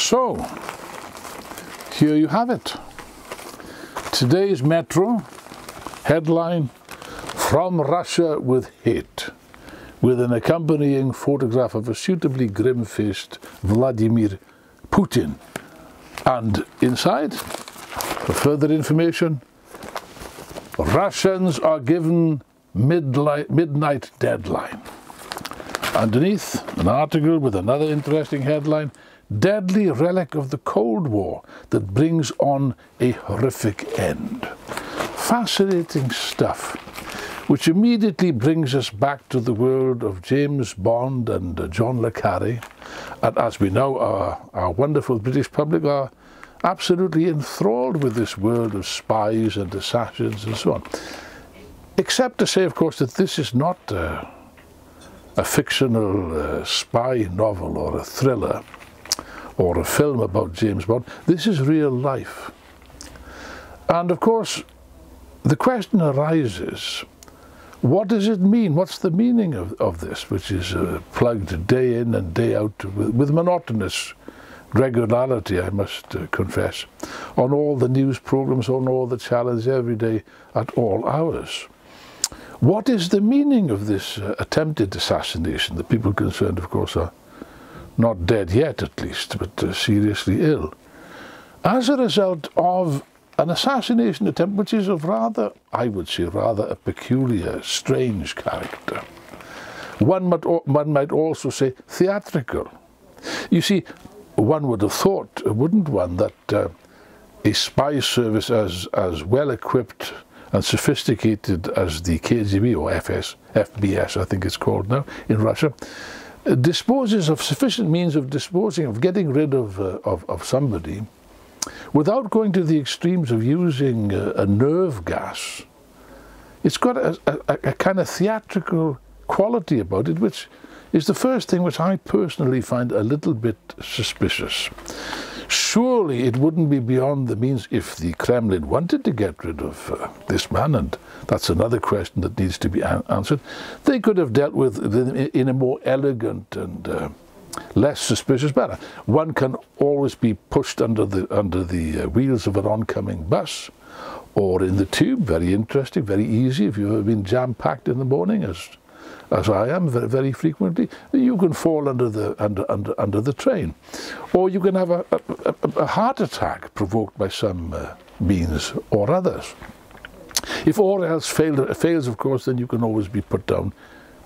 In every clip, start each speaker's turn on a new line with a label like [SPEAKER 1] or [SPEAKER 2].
[SPEAKER 1] So, here you have it. Today's Metro headline From Russia with Hate, with an accompanying photograph of a suitably grim faced Vladimir Putin. And inside, for further information, Russians are given midnight deadline. Underneath, an article with another interesting headline Deadly relic of the Cold War that brings on a horrific end. Fascinating stuff, which immediately brings us back to the world of James Bond and uh, John Le Carre. And as we know, our, our wonderful British public are absolutely enthralled with this world of spies and assassins and so on. Except to say, of course, that this is not uh, a fictional uh, spy novel or a thriller or a film about James Bond. This is real life. And of course, the question arises, what does it mean? What's the meaning of, of this, which is uh, plugged day in and day out with, with monotonous regularity, I must uh, confess, on all the news programs, on all the channels every day at all hours. What is the meaning of this uh, attempted assassination? The people concerned, of course, are not dead yet at least, but uh, seriously ill, as a result of an assassination attempt which is of rather, I would say, rather a peculiar, strange character. One might, one might also say theatrical. You see, one would have thought, wouldn't one, that uh, a spy service as, as well equipped and sophisticated as the KGB or FS, FBS, I think it's called now, in Russia, disposes of sufficient means of disposing, of getting rid of, uh, of, of, somebody without going to the extremes of using uh, a nerve gas. It's got a, a, a, kind of theatrical quality about it, which is the first thing which I personally find a little bit suspicious. Surely it wouldn't be beyond the means if the Kremlin wanted to get rid of uh, this man, and that's another question that needs to be answered. They could have dealt with it in a more elegant and uh, less suspicious manner. One can always be pushed under the under the uh, wheels of an oncoming bus, or in the tube. Very interesting, very easy. If you've ever been jam packed in the morning, as as I am very, frequently, you can fall under the, under, under, under the train. Or you can have a, a, a heart attack provoked by some uh, means or others. If all else fail, fails, of course, then you can always be put down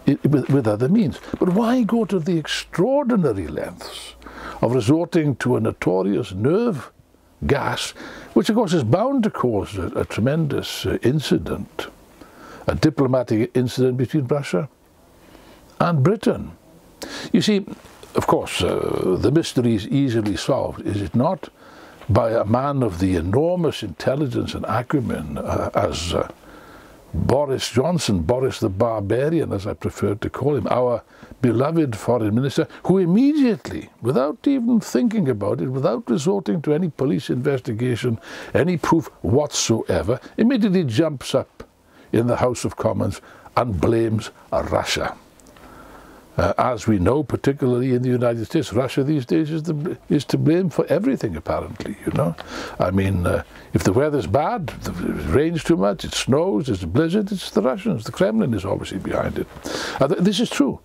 [SPEAKER 1] with, with other means. But why go to the extraordinary lengths of resorting to a notorious nerve gas, which of course is bound to cause a, a tremendous uh, incident, a diplomatic incident between Russia and Britain. You see, of course, uh, the mystery is easily solved, is it not? By a man of the enormous intelligence and acumen uh, as uh, Boris Johnson, Boris the Barbarian, as I prefer to call him, our beloved foreign minister, who immediately, without even thinking about it, without resorting to any police investigation, any proof whatsoever, immediately jumps up in the House of Commons and blames Russia. Uh, as we know, particularly in the United States, Russia these days is, the, is to blame for everything, apparently, you know. I mean, uh, if the weather's bad, if it rains too much, it snows, it's a blizzard, it's the Russians. The Kremlin is obviously behind it. Uh, th this is true.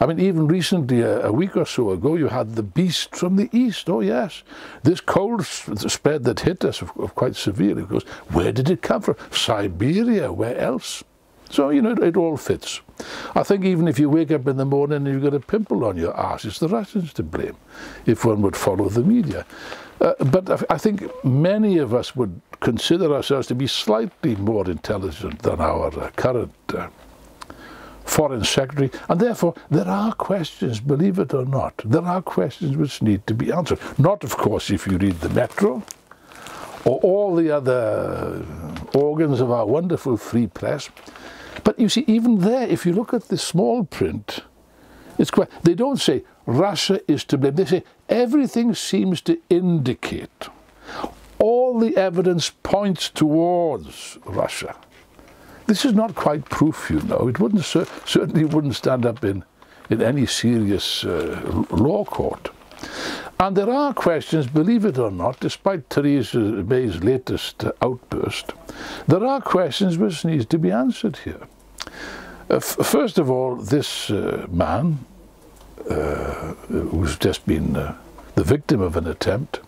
[SPEAKER 1] I mean, even recently, uh, a week or so ago, you had the beast from the east. Oh, yes. This cold spread that hit us quite severely. Because where did it come from? Siberia. Where else? So, you know, it, it, all fits. I think even if you wake up in the morning and you've got a pimple on your ass, it's the Russians to blame, if one would follow the media. Uh, but I think many of us would consider ourselves to be slightly more intelligent than our uh, current uh, foreign secretary, and therefore there are questions, believe it or not, there are questions which need to be answered. Not, of course, if you read the Metro, or all the other organs of our wonderful free press, but you see, even there, if you look at the small print, it's quite, they don't say Russia is to blame. They say everything seems to indicate. All the evidence points towards Russia. This is not quite proof, you know. It wouldn't certainly wouldn't stand up in in any serious uh, law court. And there are questions, believe it or not, despite Theresa May's latest outburst, there are questions which need to be answered here. Uh, first of all, this uh, man, uh, who's just been uh, the victim of an attempt,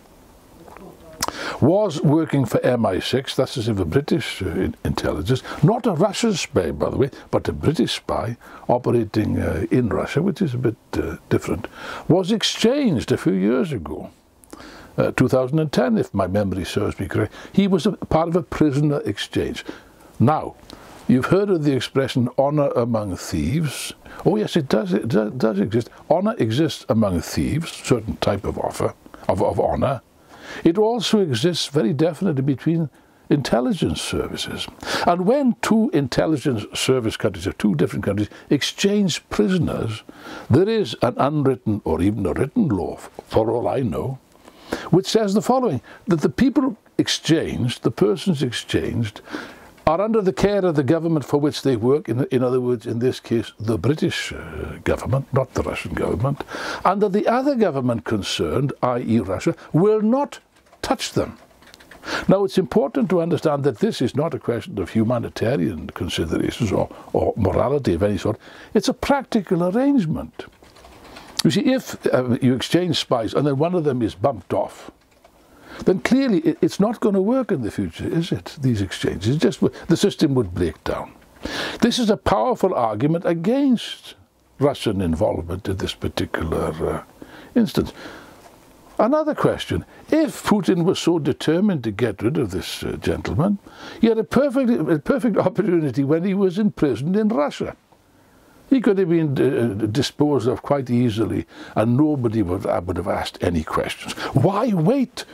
[SPEAKER 1] was working for MI6, that's as if a British uh, intelligence, not a Russian spy, by the way, but a British spy operating uh, in Russia, which is a bit uh, different, was exchanged a few years ago. Uh, 2010, if my memory serves me correct. He was part of a prisoner exchange. Now, you've heard of the expression honor among thieves. Oh yes, it does, it does, does exist. Honor exists among thieves, certain type of offer, of, of honor. It also exists very definitely between intelligence services. And when two intelligence service countries of two different countries exchange prisoners, there is an unwritten or even a written law, for all I know, which says the following, that the people exchanged, the persons exchanged, are under the care of the government for which they work, in, in other words, in this case, the British uh, government, not the Russian government, and that the other government concerned, i.e. Russia, will not touch them. Now, it's important to understand that this is not a question of humanitarian considerations or, or morality of any sort. It's a practical arrangement. You see, if uh, you exchange spies and then one of them is bumped off, then clearly it's not going to work in the future, is it? These exchanges, just the system would break down. This is a powerful argument against Russian involvement in this particular uh, instance. Another question, if Putin was so determined to get rid of this uh, gentleman, he had a perfect, a perfect opportunity when he was imprisoned in Russia. He could have been uh, disposed of quite easily and nobody would, uh, would have asked any questions. Why wait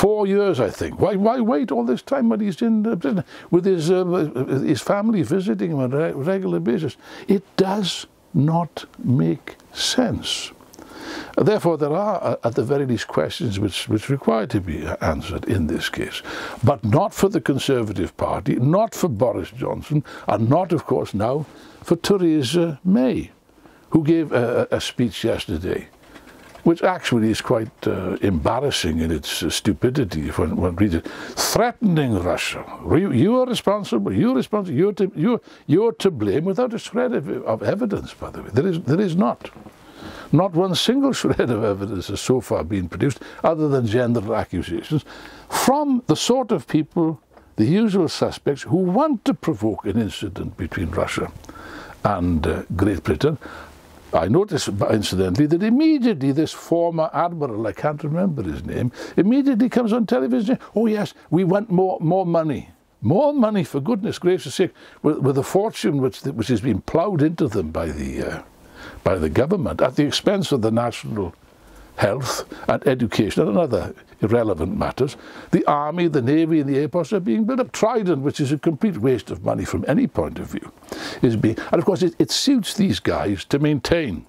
[SPEAKER 1] Four years, I think. Why, why wait all this time when he's in prison with his, uh, his family visiting him on a regular basis? It does not make sense. Therefore, there are, uh, at the very least, questions which, which require to be answered in this case. But not for the Conservative Party, not for Boris Johnson, and not, of course, now for Theresa May, who gave a, a speech yesterday which actually is quite uh, embarrassing in its uh, stupidity if one, one reads it. Threatening Russia. You are responsible, you're responsible, you're to, you're, you're to blame without a shred of, of evidence, by the way. There is, there is not. Not one single shred of evidence has so far been produced, other than general accusations, from the sort of people, the usual suspects, who want to provoke an incident between Russia and uh, Great Britain I noticed, incidentally, that immediately this former admiral, I can't remember his name, immediately comes on television, oh yes, we want more, more money. More money, for goodness gracious sake, with, with a fortune which, which has been ploughed into them by the, uh, by the government at the expense of the national health and education and other irrelevant matters. The army, the navy and the air force are being built up. Trident, which is a complete waste of money from any point of view, is being... And of course it, it suits these guys to maintain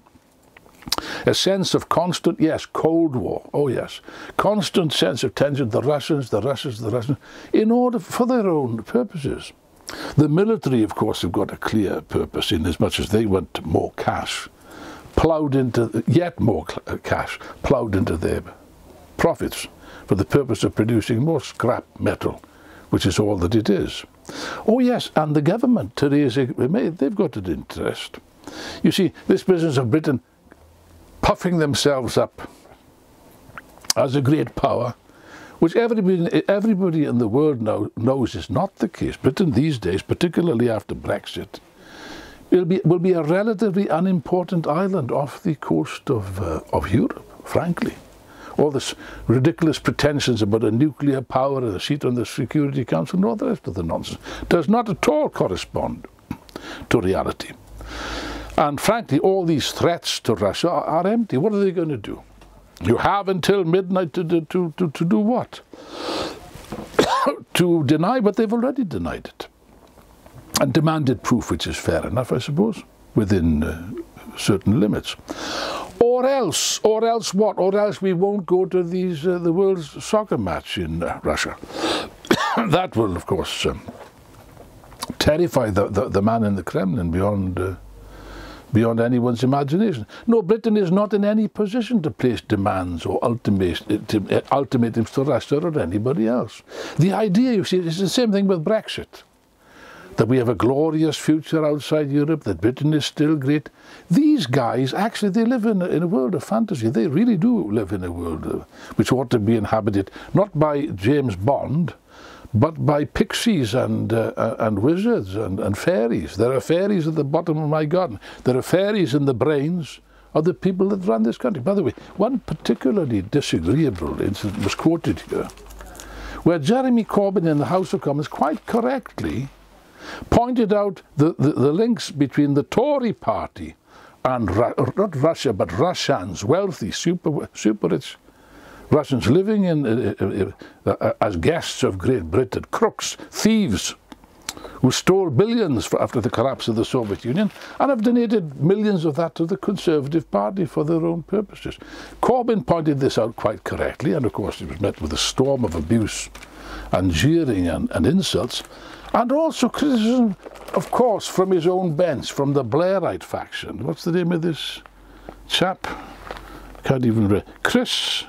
[SPEAKER 1] a sense of constant, yes, Cold War, oh yes, constant sense of tension, the Russians, the Russians, the Russians, in order for their own purposes. The military, of course, have got a clear purpose in as much as they want more cash ploughed into, yet more uh, cash ploughed into their profits for the purpose of producing more scrap metal, which is all that it is. Oh yes, and the government, Theresa May, they've got an interest. You see, this business of Britain puffing themselves up as a great power, which everybody, everybody in the world now knows is not the case. Britain these days, particularly after Brexit, will be, will be a relatively unimportant island off the coast of, uh, of Europe, frankly. All this ridiculous pretensions about a nuclear power and a seat on the Security Council and all the rest of the nonsense does not at all correspond to reality. And frankly, all these threats to Russia are, are empty. What are they going to do? You have until midnight to, to, to, to do what? to deny, but they've already denied it and demanded proof, which is fair enough, I suppose, within uh, certain limits. Or else, or else what? Or else we won't go to these uh, the world's soccer match in uh, Russia. that will, of course, um, terrify the, the, the, man in the Kremlin beyond uh, beyond anyone's imagination. No, Britain is not in any position to place demands or ultimatums to Russia or anybody else. The idea, you see, is the same thing with Brexit. That we have a glorious future outside Europe, that Britain is still great. These guys, actually, they live in a, in a world of fantasy. They really do live in a world uh, which ought to be inhabited not by James Bond, but by pixies and, uh, uh, and wizards and, and fairies. There are fairies at the bottom of my garden. There are fairies in the brains of the people that run this country. By the way, one particularly disagreeable incident was quoted here, where Jeremy Corbyn in the House of Commons quite correctly pointed out the, the, the links between the Tory party and, not Russia, but Russians, wealthy, super, super rich Russians living in, uh, uh, uh, as guests of Great Britain, crooks, thieves, who stole billions for, after the collapse of the Soviet Union and have donated millions of that to the Conservative Party for their own purposes. Corbyn pointed this out quite correctly, and of course it was met with a storm of abuse and jeering and, and insults, and also criticism, of course, from his own bench, from the Blairite faction. What's the name of this chap? Can't even read. Chris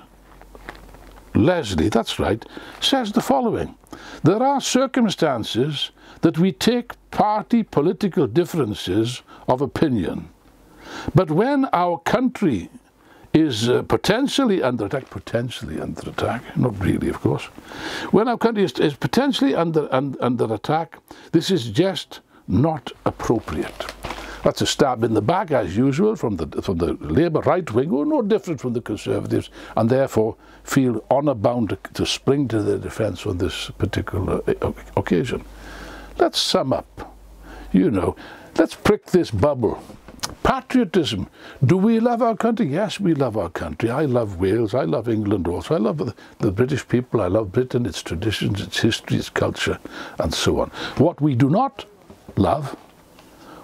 [SPEAKER 1] Leslie, that's right, says the following. There are circumstances that we take party political differences of opinion. But when our country is uh, potentially under attack, potentially under attack, not really, of course. When our country is, is potentially under, un, under attack, this is just not appropriate. That's a stab in the back, as usual, from the, from the Labour right wing, who are no different from the Conservatives, and therefore feel honour bound to, to spring to their defence on this particular uh, occasion. Let's sum up. You know, let's prick this bubble. Patriotism. Do we love our country? Yes, we love our country. I love Wales. I love England also. I love the, British people. I love Britain, its traditions, its history, its culture, and so on. What we do not love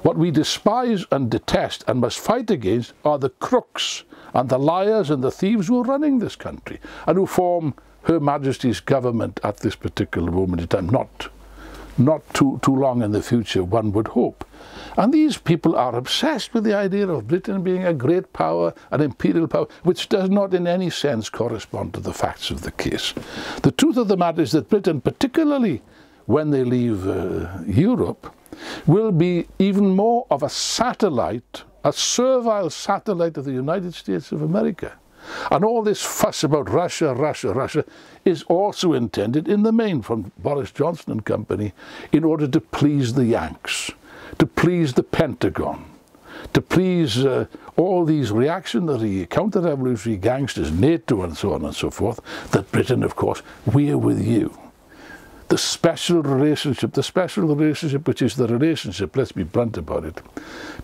[SPEAKER 1] what we despise and detest and must fight against are the crooks and the liars and the thieves who are running this country and who form Her Majesty's government at this particular moment in time, not, not too, too long in the future, one would hope. And these people are obsessed with the idea of Britain being a great power, an imperial power, which does not in any sense correspond to the facts of the case. The truth of the matter is that Britain, particularly when they leave uh, Europe, will be even more of a satellite, a servile satellite of the United States of America. And all this fuss about Russia, Russia, Russia is also intended in the main from Boris Johnson and company in order to please the Yanks, to please the Pentagon, to please uh, all these reactionary, counter-revolutionary gangsters, NATO and so on and so forth, that Britain, of course, we're with you the special relationship, the special relationship which is the relationship, let's be blunt about it,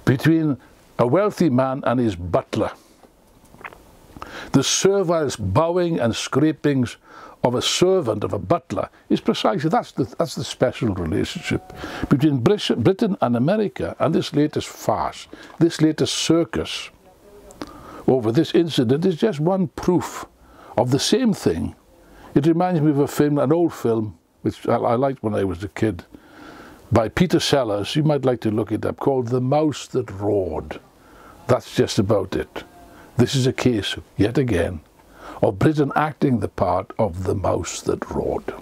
[SPEAKER 1] between a wealthy man and his butler. The servile bowing and scrapings of a servant, of a butler, is precisely, that's the, that's the special relationship between Britain and America and this latest farce, this latest circus over this incident is just one proof of the same thing. It reminds me of a film, an old film, which I, I liked when I was a kid, by Peter Sellers. You might like to look it up, called The Mouse That Roared. That's just about it. This is a case, yet again, of Britain acting the part of the mouse that roared.